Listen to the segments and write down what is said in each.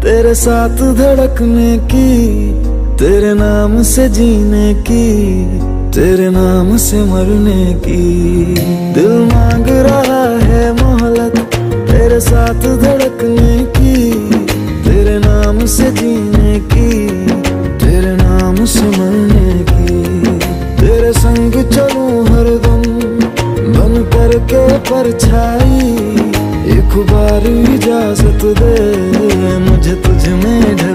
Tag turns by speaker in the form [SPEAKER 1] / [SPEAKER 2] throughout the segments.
[SPEAKER 1] तेरे साथ धड़कने की, तेरे नाम से जीने की, तेरे नाम से मरने की। दिल मांग रहा है मोहलत तेरे साथ धड़कने की, तेरे नाम से जीने की, तेरे नाम से मरने की। तेरे संग चलूँ हरदम बन करके परछाई। एक बार इजाज़त दे मुझे तुझ में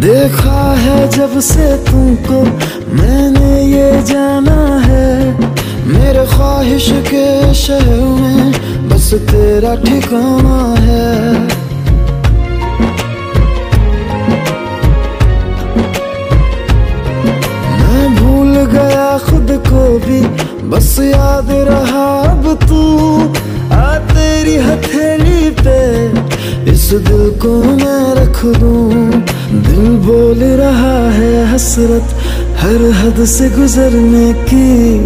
[SPEAKER 1] देखा है जब से तुमको मैंने ये जाना है। मेरे ख्वाहिश के शहर में बस तेरा ठिकाना है। मैं भूल गया खुद को भी, बस याद रहा अब तू। आ तेरी हथेली पे इस दिल को मैं रख दूँ। दिल बोल रहा है हसरत हर हद से गुजरने की।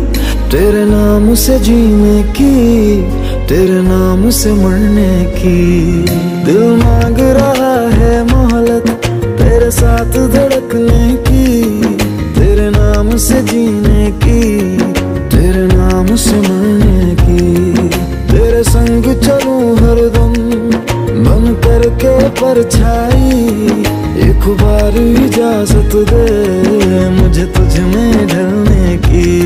[SPEAKER 1] तेरे नाम से जीने की, तेरे नाम से मरने की। दिल मांग रहा है मोहलत तेरे साथ धड़कने की। तेरे नाम से जीने की, तेरे नाम से मरने की। तेरे संग चलूँ हरदम बन करके परछाई। एक बार इजाज़त दे मुझे तुझ में ढलने की।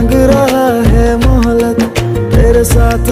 [SPEAKER 1] मांग रहा है मोहलत तेरे साथ